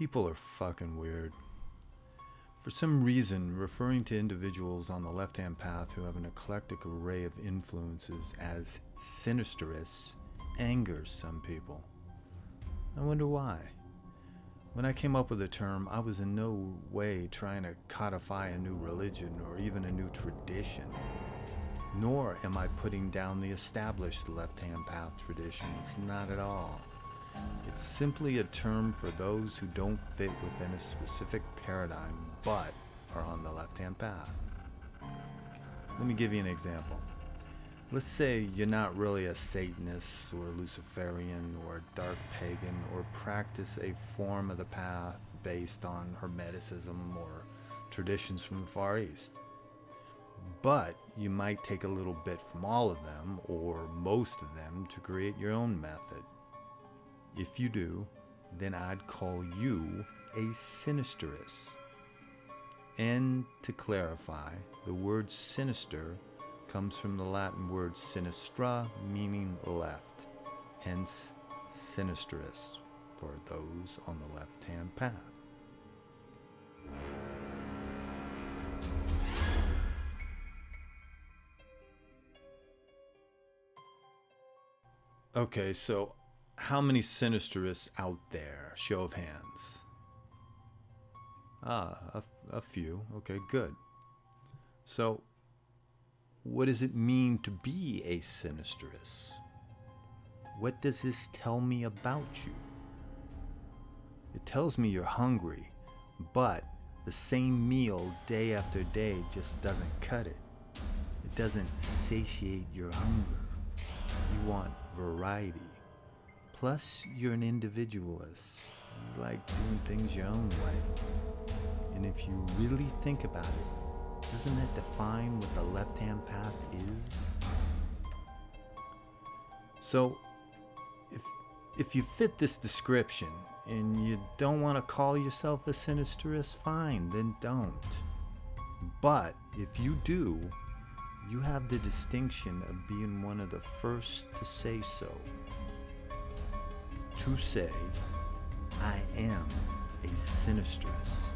People are fucking weird. For some reason, referring to individuals on the left hand path who have an eclectic array of influences as sinisterists angers some people. I wonder why. When I came up with the term, I was in no way trying to codify a new religion or even a new tradition. Nor am I putting down the established left hand path traditions, not at all. It's simply a term for those who don't fit within a specific paradigm but are on the left hand path. Let me give you an example. Let's say you're not really a Satanist or a Luciferian or a dark pagan or practice a form of the path based on Hermeticism or traditions from the Far East. But you might take a little bit from all of them or most of them to create your own method. If you do, then I'd call you a sinisterist. And to clarify, the word sinister comes from the Latin word sinistra, meaning left, hence sinisterists for those on the left hand path. Okay, so how many sinisterists out there? Show of hands. Ah, a, a few. Okay, good. So, what does it mean to be a sinisterist? What does this tell me about you? It tells me you're hungry, but the same meal day after day just doesn't cut it. It doesn't satiate your hunger. You want variety. Plus, you're an individualist. You like doing things your own way. And if you really think about it, doesn't that define what the left hand path is? So, if, if you fit this description and you don't want to call yourself a sinisterist, fine, then don't. But if you do, you have the distinction of being one of the first to say so. To say, I am a sinisterist.